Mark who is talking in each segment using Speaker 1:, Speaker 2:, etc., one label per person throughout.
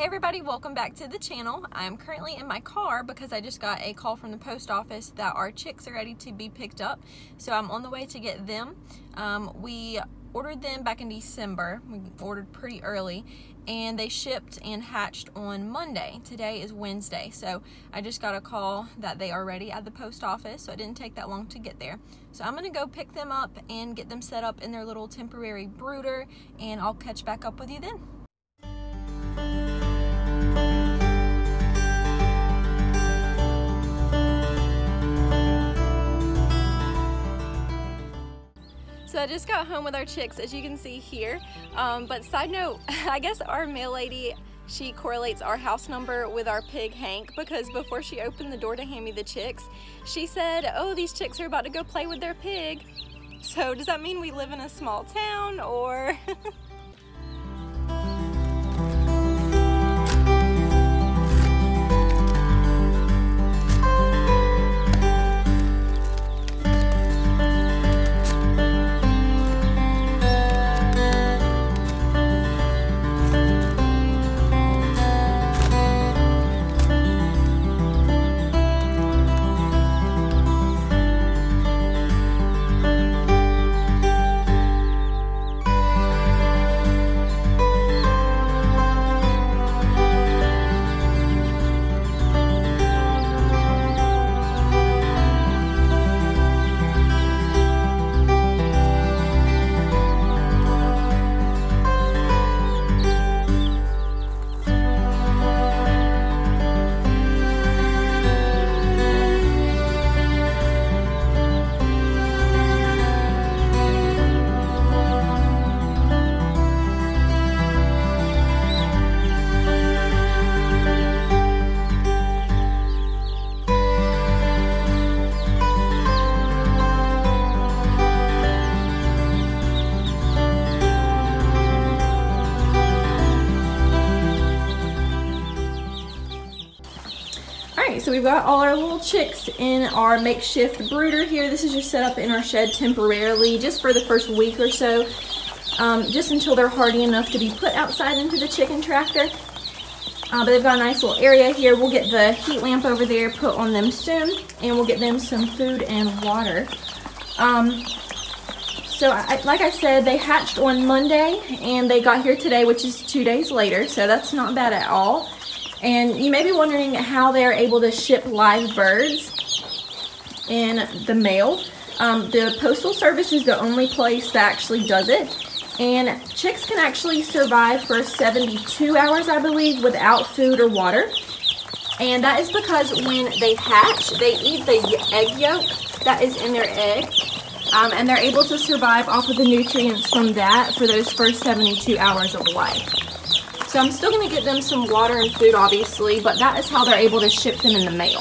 Speaker 1: Hey everybody, welcome back to the channel. I'm currently in my car because I just got a call from the post office that our chicks are ready to be picked up. So I'm on the way to get them. Um, we ordered them back in December. We ordered pretty early and they shipped and hatched on Monday. Today is Wednesday. So I just got a call that they are ready at the post office. So it didn't take that long to get there. So I'm gonna go pick them up and get them set up in their little temporary brooder and I'll catch back up with you then. So I just got home with our chicks, as you can see here. Um, but side note, I guess our mail lady, she correlates our house number with our pig Hank because before she opened the door to hand me the chicks, she said, oh, these chicks are about to go play with their pig. So does that mean we live in a small town or? we've got all our little chicks in our makeshift brooder here. This is just set up in our shed temporarily, just for the first week or so, um, just until they're hardy enough to be put outside into the chicken tractor. Uh, but they've got a nice little area here. We'll get the heat lamp over there put on them soon, and we'll get them some food and water. Um, so I, like I said, they hatched on Monday, and they got here today, which is two days later, so that's not bad at all. And you may be wondering how they're able to ship live birds in the mail. Um, the Postal Service is the only place that actually does it. And chicks can actually survive for 72 hours, I believe, without food or water. And that is because when they hatch, they eat the egg yolk that is in their egg. Um, and they're able to survive off of the nutrients from that for those first 72 hours of life. So I'm still going to get them some water and food, obviously, but that is how they're able to ship them in the mail.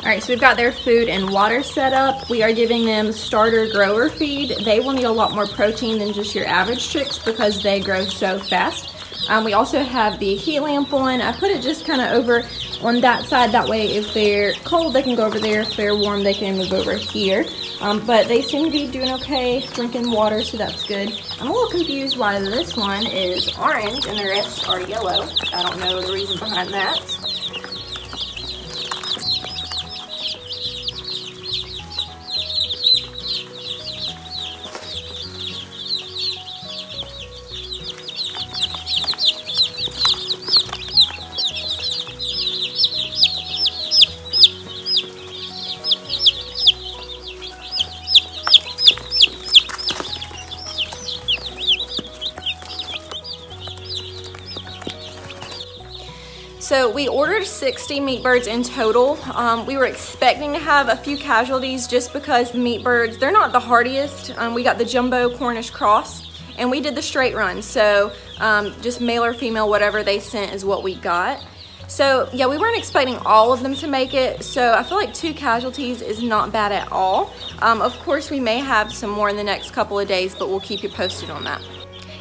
Speaker 1: Alright, so we've got their food and water set up. We are giving them starter grower feed. They will need a lot more protein than just your average chicks because they grow so fast. Um, we also have the heat lamp on. I put it just kind of over on that side. That way, if they're cold, they can go over there. If they're warm, they can move over here. Um, but they seem to be doing okay, drinking water, so that's good. I'm a little confused why this one is orange and the rest are yellow. I don't know the reason behind that. So we ordered 60 meat birds in total. Um, we were expecting to have a few casualties just because meat birds, they're not the hardiest. Um, we got the jumbo Cornish cross and we did the straight run. So um, just male or female, whatever they sent is what we got. So yeah, we weren't expecting all of them to make it. So I feel like two casualties is not bad at all. Um, of course, we may have some more in the next couple of days, but we'll keep you posted on that.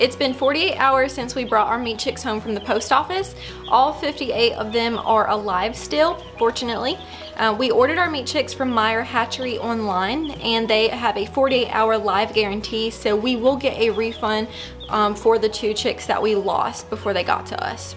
Speaker 1: It's been 48 hours since we brought our meat chicks home from the post office. All 58 of them are alive still, fortunately. Uh, we ordered our meat chicks from Meyer Hatchery online and they have a 48 hour live guarantee so we will get a refund um, for the two chicks that we lost before they got to us.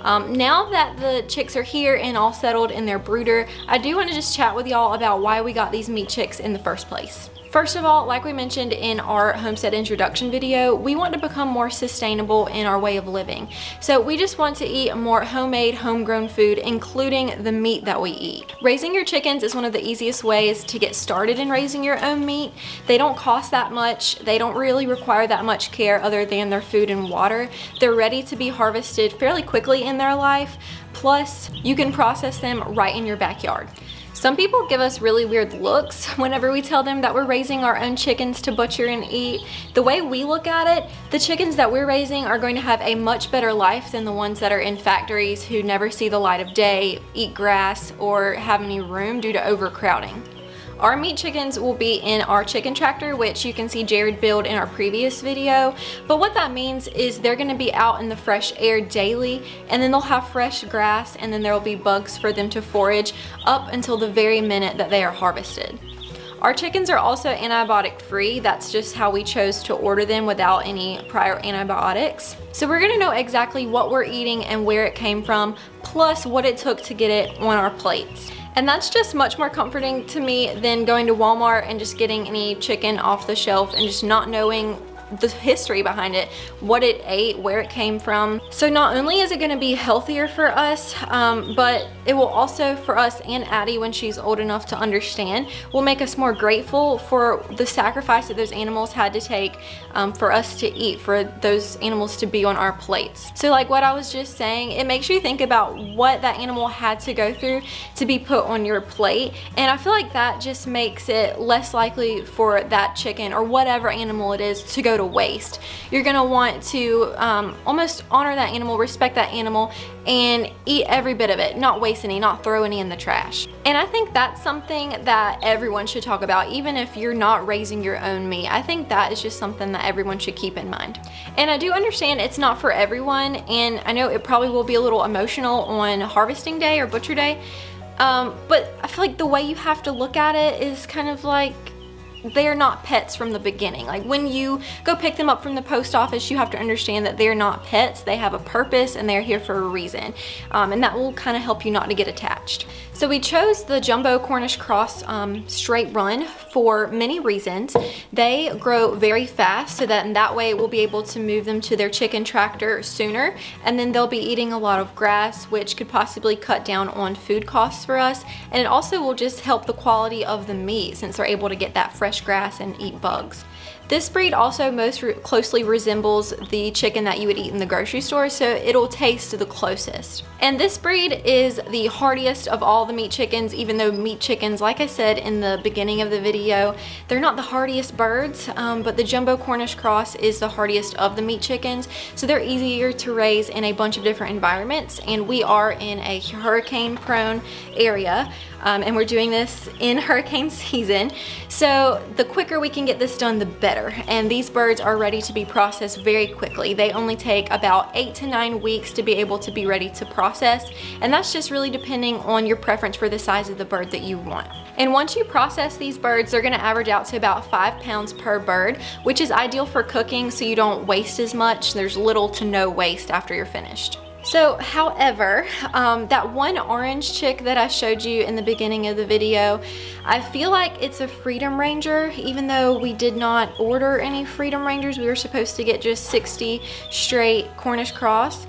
Speaker 1: Um, now that the chicks are here and all settled in their brooder, I do want to just chat with y'all about why we got these meat chicks in the first place. First of all, like we mentioned in our homestead introduction video, we want to become more sustainable in our way of living. So we just want to eat more homemade, homegrown food, including the meat that we eat. Raising your chickens is one of the easiest ways to get started in raising your own meat. They don't cost that much. They don't really require that much care other than their food and water. They're ready to be harvested fairly quickly in their life. Plus, you can process them right in your backyard. Some people give us really weird looks whenever we tell them that we're raising our own chickens to butcher and eat. The way we look at it, the chickens that we're raising are going to have a much better life than the ones that are in factories who never see the light of day, eat grass, or have any room due to overcrowding. Our meat chickens will be in our chicken tractor, which you can see Jared build in our previous video. But what that means is they're gonna be out in the fresh air daily, and then they'll have fresh grass, and then there'll be bugs for them to forage up until the very minute that they are harvested. Our chickens are also antibiotic free. That's just how we chose to order them without any prior antibiotics. So we're gonna know exactly what we're eating and where it came from, plus what it took to get it on our plates. And that's just much more comforting to me than going to Walmart and just getting any chicken off the shelf and just not knowing the history behind it, what it ate, where it came from. So not only is it gonna be healthier for us, um, but it will also for us and Addie when she's old enough to understand, will make us more grateful for the sacrifice that those animals had to take um, for us to eat, for those animals to be on our plates. So like what I was just saying, it makes you think about what that animal had to go through to be put on your plate. And I feel like that just makes it less likely for that chicken or whatever animal it is to go to waste. You're gonna want to um, almost honor that animal, respect that animal, and eat every bit of it, not waste any, not throw any in the trash. And I think that's something that everyone should talk about, even if you're not raising your own meat. I think that is just something that everyone should keep in mind. And I do understand it's not for everyone, and I know it probably will be a little emotional on harvesting day or butcher day, um, but I feel like the way you have to look at it is kind of like they're not pets from the beginning. Like when you go pick them up from the post office, you have to understand that they're not pets. They have a purpose and they're here for a reason. Um, and that will kind of help you not to get attached. So we chose the Jumbo Cornish Cross um, straight run for many reasons. They grow very fast so that in that way we'll be able to move them to their chicken tractor sooner and then they'll be eating a lot of grass which could possibly cut down on food costs for us and it also will just help the quality of the meat since they're able to get that fresh grass and eat bugs. This breed also most re closely resembles the chicken that you would eat in the grocery store, so it'll taste the closest. And this breed is the hardiest of all the meat chickens, even though meat chickens, like I said in the beginning of the video, they're not the hardiest birds, um, but the Jumbo Cornish Cross is the hardiest of the meat chickens, so they're easier to raise in a bunch of different environments, and we are in a hurricane-prone area, um, and we're doing this in hurricane season. So the quicker we can get this done, the better. And these birds are ready to be processed very quickly. They only take about eight to nine weeks to be able to be ready to process. And that's just really depending on your preference for the size of the bird that you want. And once you process these birds, they're gonna average out to about five pounds per bird, which is ideal for cooking so you don't waste as much. There's little to no waste after you're finished. So, however, um, that one orange chick that I showed you in the beginning of the video, I feel like it's a Freedom Ranger, even though we did not order any Freedom Rangers. We were supposed to get just 60 straight Cornish Cross.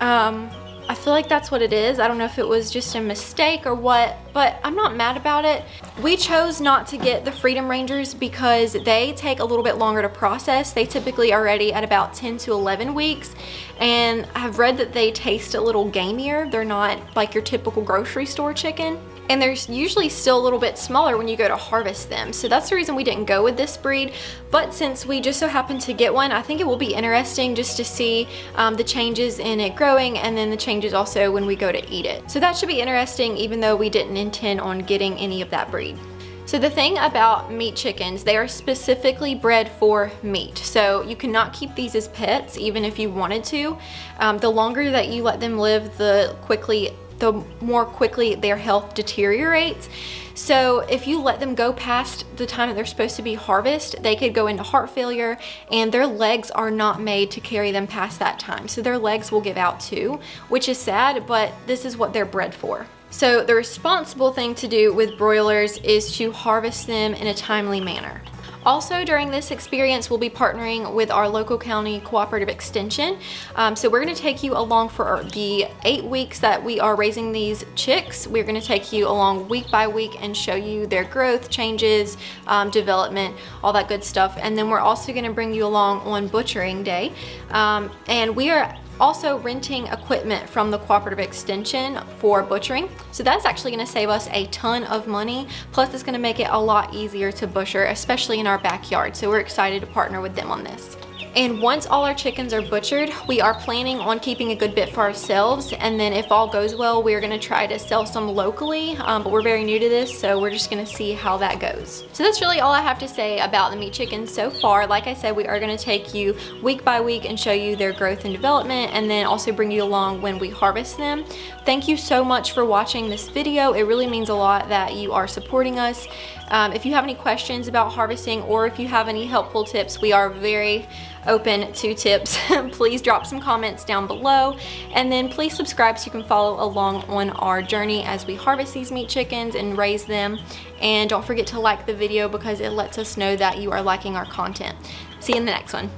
Speaker 1: Um, I feel like that's what it is. I don't know if it was just a mistake or what, but I'm not mad about it. We chose not to get the Freedom Rangers because they take a little bit longer to process. They typically are ready at about 10 to 11 weeks, and I've read that they taste a little gamier. They're not like your typical grocery store chicken and they're usually still a little bit smaller when you go to harvest them. So that's the reason we didn't go with this breed. But since we just so happened to get one, I think it will be interesting just to see um, the changes in it growing and then the changes also when we go to eat it. So that should be interesting even though we didn't intend on getting any of that breed. So the thing about meat chickens, they are specifically bred for meat. So you cannot keep these as pets, even if you wanted to. Um, the longer that you let them live, the quickly the more quickly their health deteriorates. So if you let them go past the time that they're supposed to be harvest, they could go into heart failure and their legs are not made to carry them past that time. So their legs will give out too, which is sad, but this is what they're bred for. So the responsible thing to do with broilers is to harvest them in a timely manner. Also during this experience, we'll be partnering with our local county cooperative extension. Um, so we're gonna take you along for the eight weeks that we are raising these chicks. We're gonna take you along week by week and show you their growth, changes, um, development, all that good stuff. And then we're also gonna bring you along on butchering day. Um, and we are also renting equipment from the cooperative extension for butchering. So that's actually gonna save us a ton of money. Plus it's gonna make it a lot easier to butcher, especially in our backyard. So we're excited to partner with them on this. And once all our chickens are butchered, we are planning on keeping a good bit for ourselves. And then if all goes well, we're gonna try to sell some locally, um, but we're very new to this, so we're just gonna see how that goes. So that's really all I have to say about the meat chickens so far. Like I said, we are gonna take you week by week and show you their growth and development, and then also bring you along when we harvest them. Thank you so much for watching this video. It really means a lot that you are supporting us. Um, if you have any questions about harvesting or if you have any helpful tips, we are very open to tips. please drop some comments down below and then please subscribe so you can follow along on our journey as we harvest these meat chickens and raise them. And don't forget to like the video because it lets us know that you are liking our content. See you in the next one.